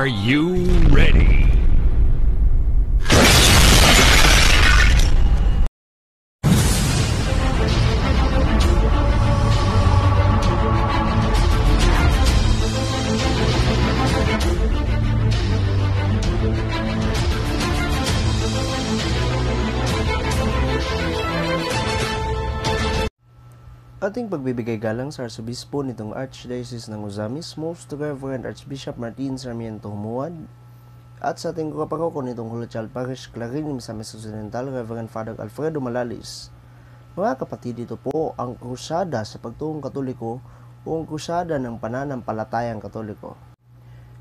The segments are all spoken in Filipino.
Are you ready? Ating pagbibigay galang sa Arsobispo nitong Archdiocese ng Ozamis, Most Reverend Archbishop Martin Sarmiento Humuad, at sa ating kapangako nitong Huluchal Parish, Clarin, Misamis Occidental, Reverend Father Alfredo Malalis. Mga kapatid, ito po ang krusada sa pagtuong katoliko o ang krusada ng pananampalatayang katoliko.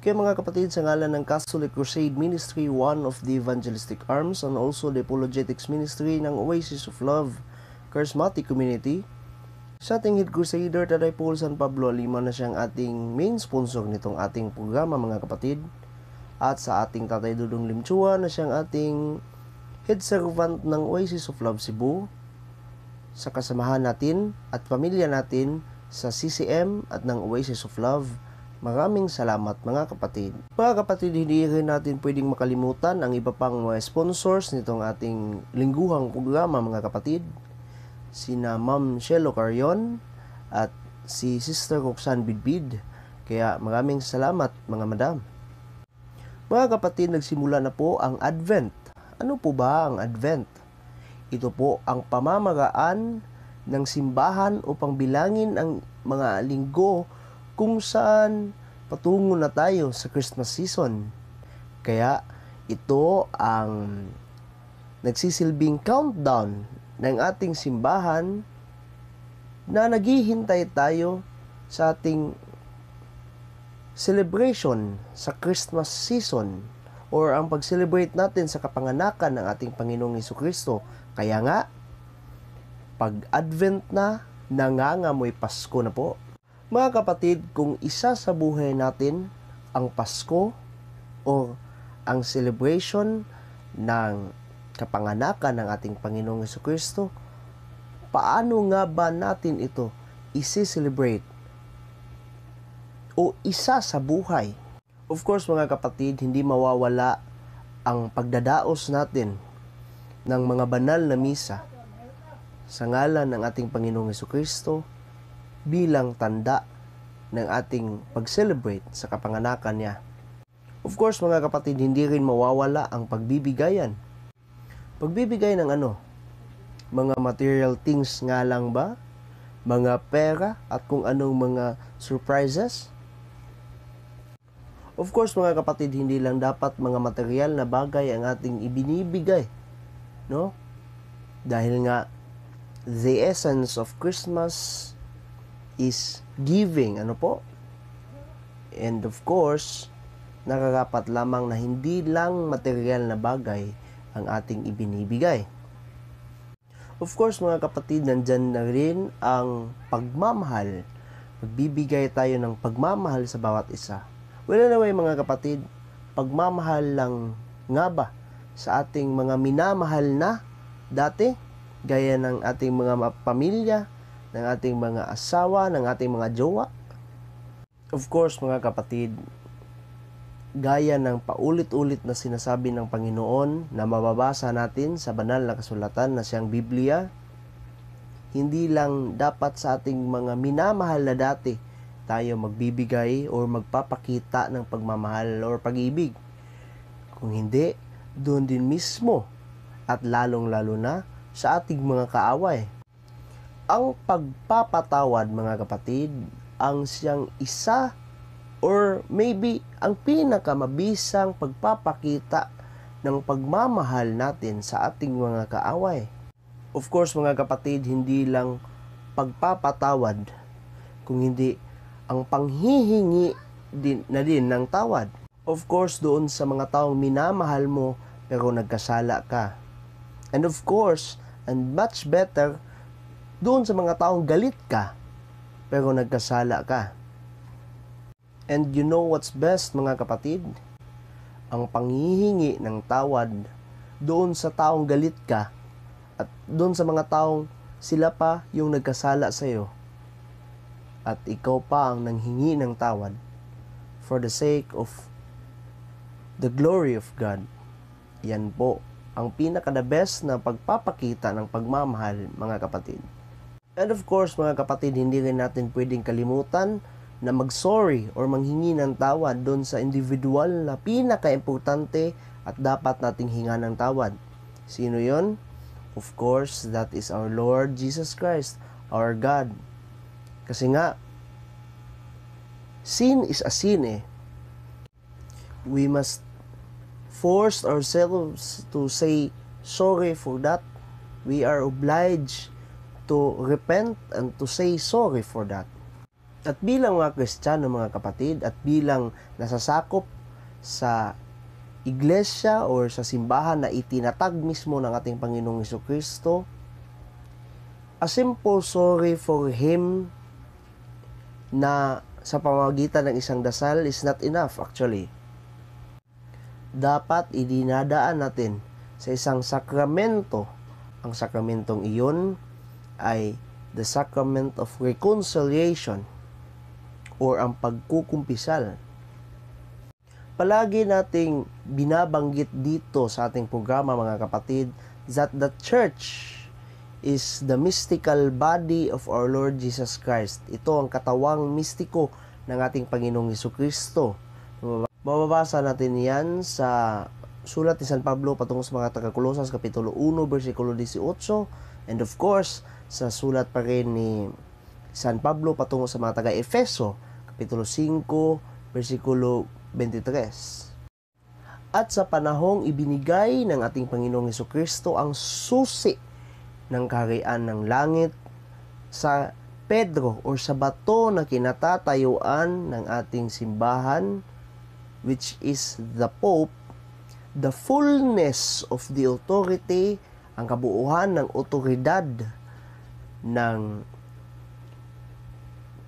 Kaya mga kapatid, sa ngalan ng Catholic Crusade Ministry, one of the evangelistic arms and also the apologetics ministry ng Oasis of Love Charismatic Community, sa ating Head Crusader, Taday Paul San Pablo Lima na siyang ating main sponsor nitong ating programa mga kapatid. At sa ating Tatay Dudong Limchua na siyang ating head servant ng Oasis of Love Cebu. Sa kasamahan natin at pamilya natin sa CCM at ng Oasis of Love. Maraming salamat mga kapatid. Mga kapatid, hindi rin natin pwedeng makalimutan ang iba pang mga sponsors nitong ating lingguhang programa mga kapatid sina Ma'am Shelo Carion at si Sister Roxanne Bidbid. Kaya maraming salamat mga madam. Mga kapatid, nagsimula na po ang Advent. Ano po ba ang Advent? Ito po ang pamamaraan ng simbahan upang bilangin ang mga linggo kung saan patungo na tayo sa Christmas season. Kaya ito ang nagsisilbing countdown ng ating simbahan na naghihintay tayo sa ating celebration sa Christmas season or ang pag-celebrate natin sa kapanganakan ng ating Panginoong Heso Kristo. Kaya nga, pag Advent na, nangangamoy Pasko na po. Mga kapatid, kung isa sa buhay natin ang Pasko o ang celebration ng kapanganakan ng ating Panginoong Kristo, paano nga ba natin ito isi-celebrate o isa sa buhay? Of course mga kapatid, hindi mawawala ang pagdadaos natin ng mga banal na misa sa ngalan ng ating Panginoong Kristo bilang tanda ng ating pag-celebrate sa kapanganakan niya. Of course mga kapatid, hindi rin mawawala ang pagbibigayan Pagbibigay ng ano? Mga material things nga lang ba? Mga pera at kung anong mga surprises? Of course mga kapatid, hindi lang dapat mga material na bagay ang ating ibinibigay. No? Dahil nga, the essence of Christmas is giving. Ano po? And of course, nakarapat lamang na hindi lang material na bagay ang ating ibinibigay. Of course mga kapatid, nandyan na rin ang pagmamahal. Magbibigay tayo ng pagmamahal sa bawat isa. Well, anyway mga kapatid, pagmamahal lang nga ba sa ating mga minamahal na dati, gaya ng ating mga pamilya, ng ating mga asawa, ng ating mga jowa? Of course mga kapatid, gaya ng paulit-ulit na sinasabi ng Panginoon na mababasa natin sa banal na kasulatan na siyang Biblia, hindi lang dapat sa ating mga minamahal na dati tayo magbibigay o magpapakita ng pagmamahal o pag-ibig. Kung hindi, doon din mismo at lalong-lalo na sa ating mga kaaway. Ang pagpapatawad mga kapatid, ang siyang isa or maybe ang pinakamabisang pagpapakita ng pagmamahal natin sa ating mga kaaway. Of course mga kapatid, hindi lang pagpapatawad, kung hindi ang panghihingi din, na din ng tawad. Of course, doon sa mga taong minamahal mo pero nagkasala ka. And of course, and much better, doon sa mga taong galit ka pero nagkasala ka. And you know what's best mga kapatid? Ang panghihingi ng tawad doon sa taong galit ka at doon sa mga taong sila pa yung nagkasala sa iyo at ikaw pa ang nanghingi ng tawad for the sake of the glory of God. Yan po ang pinaka-the best na pagpapakita ng pagmamahal, mga kapatid. And of course, mga kapatid, hindi rin natin pwedeng kalimutan na mag-sorry or manghingi ng tawad doon sa individual na pinaka-importante at dapat nating hinga ng tawad. Sino yon? Of course, that is our Lord Jesus Christ, our God. Kasi nga, sin is a sin eh. We must force ourselves to say sorry for that. We are obliged to repent and to say sorry for that. At bilang mga Kristiyano mga kapatid at bilang nasasakop sa iglesia or sa simbahan na itinatag mismo ng ating Panginoong Heso Kristo, a simple sorry for Him na sa pamamagitan ng isang dasal is not enough actually dapat idinadaan natin sa isang sakramento. Ang sakramentong iyon ay the sacrament of reconciliation or ang pagkukumpisal. Palagi nating binabanggit dito sa ating programa mga kapatid that the church is the mystical body of our Lord Jesus Christ. Ito ang katawang mistiko ng ating Panginoong Heso Kristo. Mababasa natin yan sa sulat ni San Pablo patungkol sa mga taga-Kolosas Kapitulo 1, versikulo 18, and of course, sa sulat pa rin ni San Pablo patungkol sa mga taga-Efeso, Kapitulo 5, versikulo 23. At sa panahong ibinigay ng ating Panginoong Heso Kristo ang susi ng kaharian ng langit sa Pedro or sa bato na kinatatayuan ng ating simbahan which is the Pope, the fullness of the authority, ang kabuuhan ng otoridad ng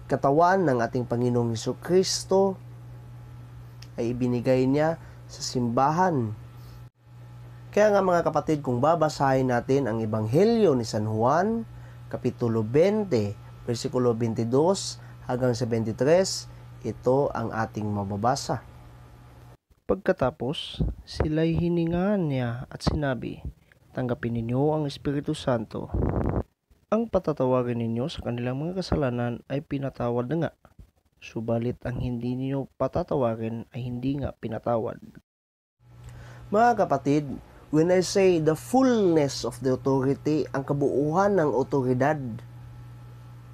katawan ng ating Panginoong Heso Kristo ay ibinigay niya sa simbahan. Kaya nga mga kapatid, kung babasahin natin ang Ebanghelyo ni San Juan, Kapitulo 20, versikulo 22 hanggang sa 23, ito ang ating mababasa. Pagkatapos, sila'y hiningahan niya at sinabi, Tanggapin ninyo ang Espiritu Santo. Ang patatawarin ninyo sa kanilang mga kasalanan ay pinatawad na nga. Subalit ang hindi ninyo patatawarin ay hindi nga pinatawad. Mga kapatid, when I say the fullness of the authority, ang kabuuhan ng otoridad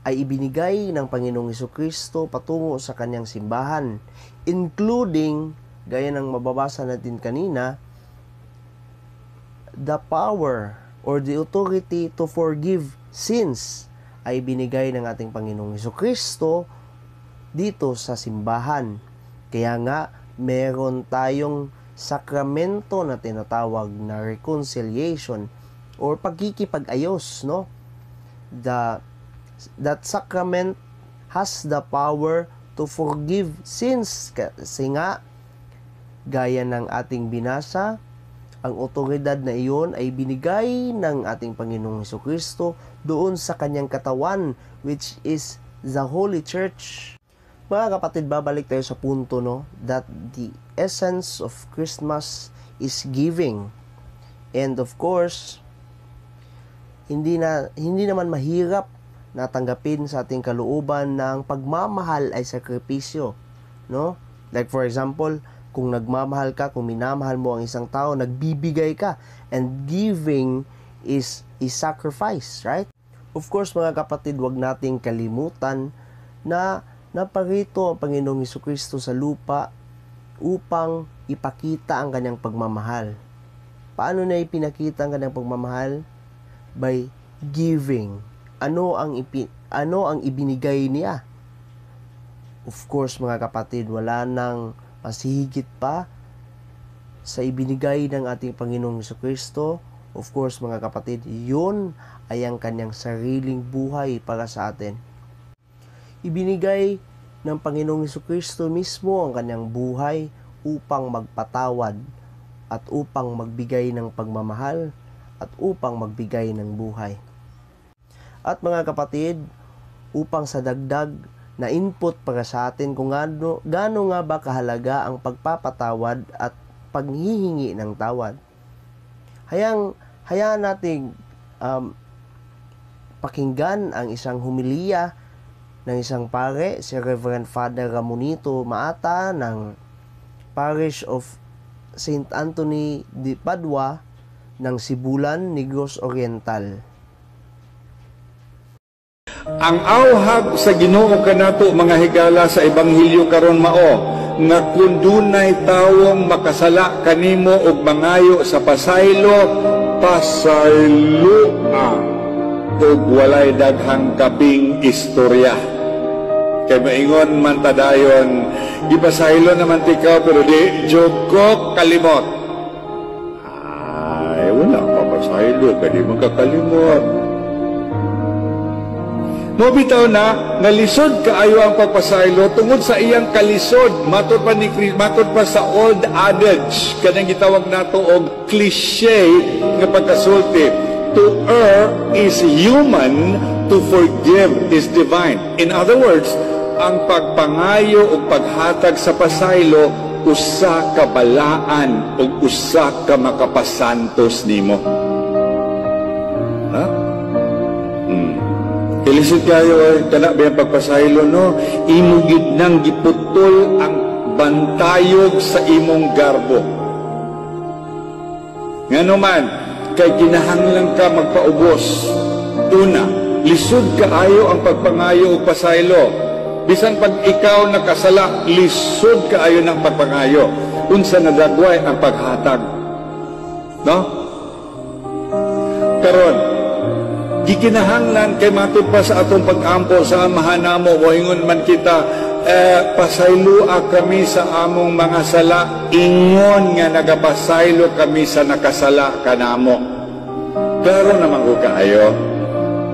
ay ibinigay ng Panginoong Kristo patungo sa kanyang simbahan, including gaya ng mababasa natin kanina, the power or the authority to forgive sins ay binigay ng ating Panginoong Heso Kristo dito sa simbahan. Kaya nga, meron tayong sakramento na tinatawag na reconciliation or pagkikipag-ayos, no? The, that sacrament has the power to forgive sins kasi nga Gaya ng ating binasa, ang otoridad na iyon ay binigay ng ating Panginoong Heso Kristo doon sa kanyang katawan, which is the Holy Church. Mga kapatid, babalik tayo sa punto no, that the essence of Christmas is giving. And of course, hindi na hindi naman mahirap na tanggapin sa ating kalooban ng pagmamahal ay sakripisyo, no? Like for example, kung nagmamahal ka, kung minamahal mo ang isang tao, nagbibigay ka. And giving is a sacrifice, right? Of course, mga kapatid, wag nating kalimutan na naparito ang Panginoong Heso Kristo sa lupa upang ipakita ang kanyang pagmamahal. Paano na ipinakita ang kanyang pagmamahal? By giving. Ano ang ipi, ano ang ibinigay niya? Of course, mga kapatid, wala nang mas higit pa sa ibinigay ng ating Panginoong Kristo. Of course, mga kapatid, yun ay ang kanyang sariling buhay para sa atin. Ibinigay ng Panginoong Kristo mismo ang kanyang buhay upang magpatawad at upang magbigay ng pagmamahal at upang magbigay ng buhay. At mga kapatid, upang sa dagdag na input para sa atin kung gaano, gaano nga ba kahalaga ang pagpapatawad at paghihingi ng tawad. Hayang hayaan nating um, pakinggan ang isang humiliya ng isang pare, si Reverend Father Ramonito Maata ng Parish of St. Anthony de Padua ng Sibulan, Negros Oriental. Ang awhag sa Ginoo kanato mga higala sa ebanghelyo karon mao nga kun dunay tawong makasala kanimo og mangayo sa pasaylo pasaylo og walay daghang kaping istorya. Kay maingon man tadayon gipasaylo naman tikaw pero di joko kalimot. Ay wala pa pasaylo kadi makakalimot Mobitaw na, nalisod kaayo ang pagpasaylo tungod sa iyang kalisod. Matod pa ni matod pa sa old adage, kanang gitawag nato og cliche nga pagkasulti. To err is human, to forgive is divine. In other words, ang pagpangayo o paghatag sa pasaylo usa ka balaan o usa ka makapasantos nimo. Ilisod kayo ay kana ba yung pagpasaylo no? Imo gid nang giputol ang bantayog sa imong garbo. Ngano man kay kinahanglan ka magpaubos. Una, lisod kaayo ang pagpangayo ug pasaylo. Bisan pag ikaw nakasala, lisod kaayo ng pagpangayo. Unsa nadagway ang paghatag. No? Karon, gikinahanglan kay matud pa sa atong pag-ampo sa amahan namo. Moingon man kita eh, pasaylua kami sa among mga sala. Ingon nga nagapasaylo kami sa nakasala kanamo pero naman ko kaayo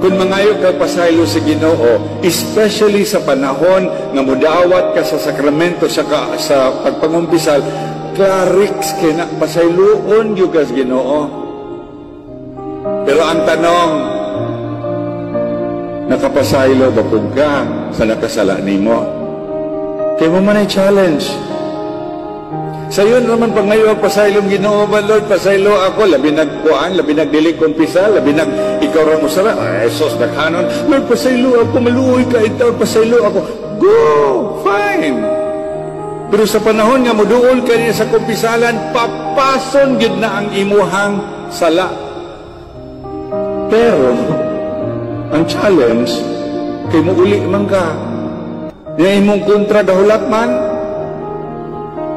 kung mangayo ka pasaylo sa Ginoo especially sa panahon nga mudawat ka sa sakramento sa ka, sa pagpangumpisal clarix kay na pasayloon gyud Ginoo. Pero ang tanong nakapasaylo ba pug ka sa nakasala nimo. Kay mo man ay challenge. Sa yun naman pag ngayon ang pasaylong ginoo ba Lord? Pasaylo ako labi nagkuan labi nagdili kumpisal labi nag ikaw ra mo sara ay sos naghanon Lord pasaylo ako maluoy ka itaw pasaylo ako. Go! Fine! Pero sa panahon nga moduol ka niya sa kumpisalan papason gid na ang imuhang sala. Pero ang challenge, kay mo uli man ka. Nga imong kontra dahulat man.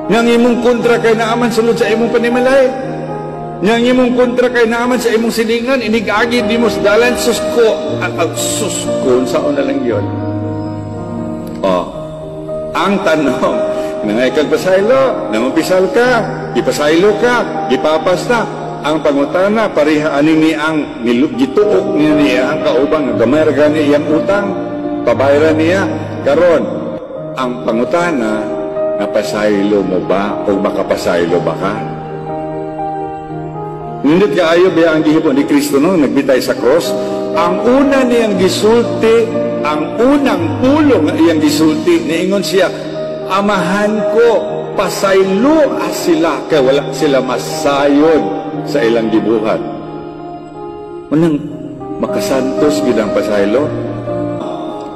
Nga imong kontra kay naaman sulod sa imong panimalay. Nga imong kontra kay naaman sa imong silingan, inigagi di mo sa dalan, susko. At susko, saan na lang yun? Oh, ang tanong, nangay kag pasaylo, nangupisal ka, ipasaylo ka, ipapas na, ang pangutana pareha ani ni ang gituok niya niya ang kaubang gamay ra gani iyang utang pabayaran niya. Karon ang pangutana napasaylo mo ba o makapasaylo ba ka? Nindot ka ayo ba ang gihipon ni Kristo no nagbitay sa cross? Ang una niyang gisulti ang unang pulong nga iyang gisulti niingon siya amahan ko pasaylo sila kay wala sila masayod sa ilang gibuhat. Unang makasantos gid ang pasaylo.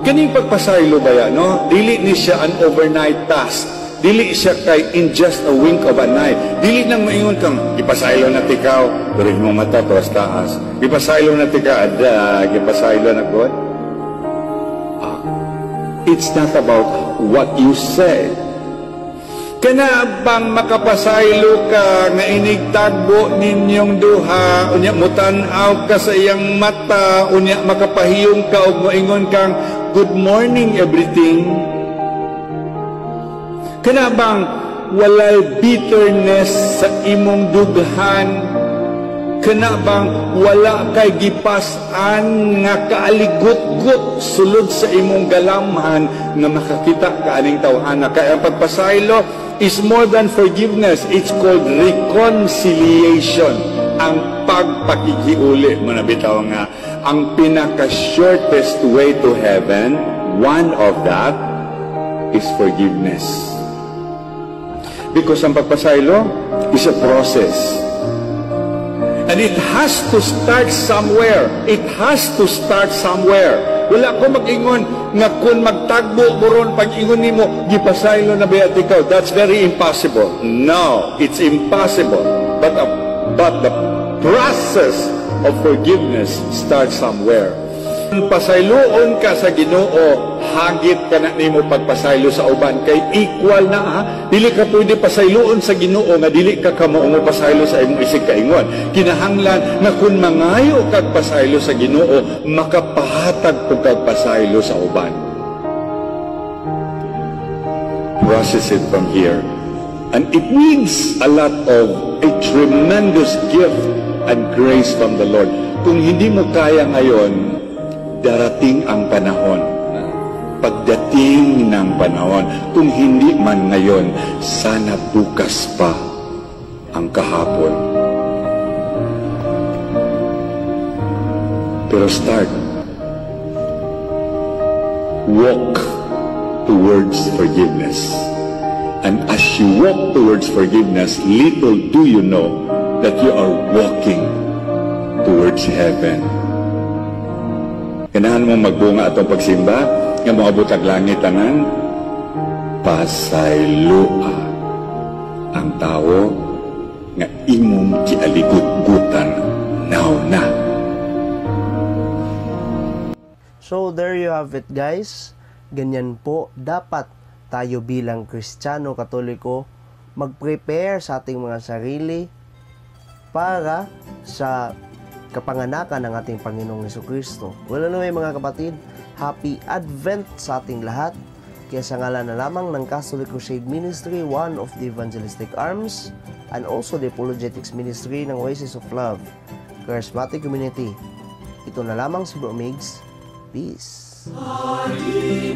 Kaning pagpasaylo ba yan, no? Dili ni siya an overnight task. Dili siya kay in just a wink of an eye. Dili nang maingon kang, ipasaylo na tikaw, pero mo mata tuwas taas. Ipasaylo na tikaw, ada, ipasaylo na ko. Ah, it's not about what you say. Kana bang makapasaylo ka nga inigtagbo ninyong duha. Unya mutanaw ka sa iyang mata unya makapahiyong ka og moingon kang good morning everything. Kana bang walay bitterness sa imong dughan. Kana bang wala kay gipasan nga kaaligot-got sulod sa imong galamhan nga makakita ka aning tawhana kay ang pagpasaylo is more than forgiveness. It's called reconciliation. Ang pagpakikiuli, manabitaw nga, ang pinaka-shortest way to heaven, one of that is forgiveness. Because ang pagpasaylo is a process. And it has to start somewhere. It has to start somewhere. Wala ko mag-ingon nga kung magtagbo mo ron pag-ingon nimo gipasaylo na bayat ikaw. That's very impossible. No, it's impossible. But uh, but the process of forgiveness starts somewhere. Pasayloon ka sa Ginoo, hagit ka na nimo pagpasaylo sa uban kay equal na ha. Dili ka pwede pasayloon sa Ginoo nga dili ka kamo mo pasaylo sa imong isig kaingon. Kinahanglan na kung mangayo kag pasaylo sa Ginoo, makapahatag po kag pasaylo sa uban. Process it from here. And it means a lot of a tremendous gift and grace from the Lord. Kung hindi mo kaya ngayon, darating ang panahon. Pagdating ng panahon, kung hindi man ngayon, sana bukas pa ang kahapon. Pero start. Walk towards forgiveness. And as you walk towards forgiveness, little do you know that you are walking towards heaven. Ganahan mo magbunga atong pagsimba, nga mga butag langit tanan, pasayloa ang tao nga imong kialigugutan So there you have it guys. Ganyan po dapat tayo bilang Kristiyano Katoliko mag-prepare sa ating mga sarili para sa kapanganakan ng ating Panginoong Heso Kristo. Well, anyway mga kapatid, Happy Advent sa ating lahat. Kaya sa ngalan na lamang ng Catholic Crusade Ministry, one of the evangelistic arms, and also the apologetics ministry ng Oasis of Love, Charismatic Community. Ito na lamang si Bro Migs. Peace. Jesus.